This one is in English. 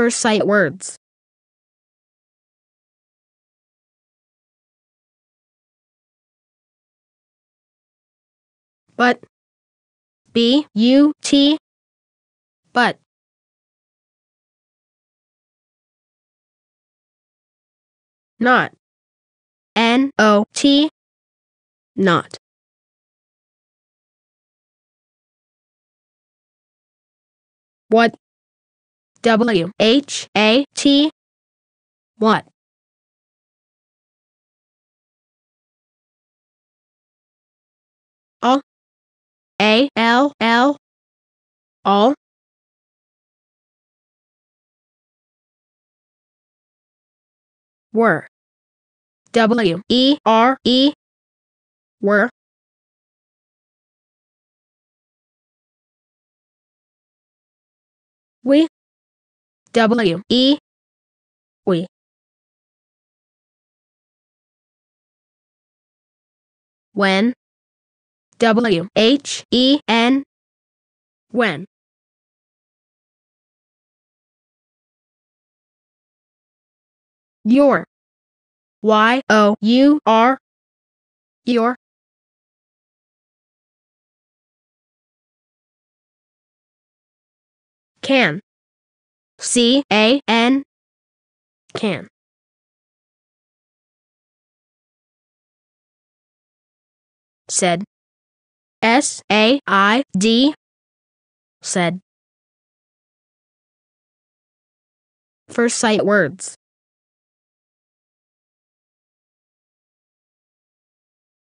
First sight words. But. B U T. But. Not. N O T. Not. What? W H A T. What? All. A L L. All. Were. W E R E. Were. We. W E. We. When. W H E N. When. Your. Y O U R. Your. Can. C A N. Can. Said. S A I D. Said. First sight words.